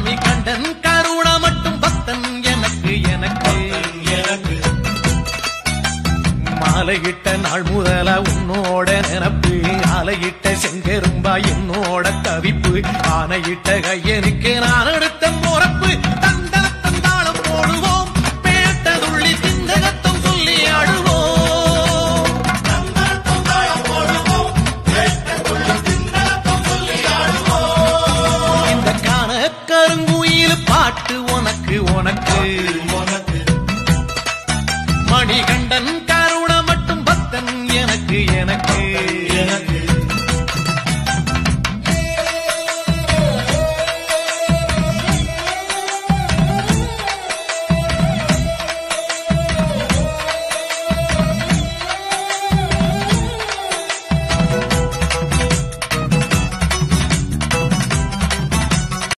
மணி கண்டன் கருண மட்டும் பக்தன் எனக்கு எனக்கு. எனக்கு மாலையிட்ட நாள் முதல உன்னோட நினப்பு ஆலையிட்ட செங்கெரும்பா என்னோட தவிப்பு ஆனையிட்ட கையனுக்கு நான் எடுத்து கருங்குயில் பாட்டு உனக்கு உனக்கு. மணிகண்டன்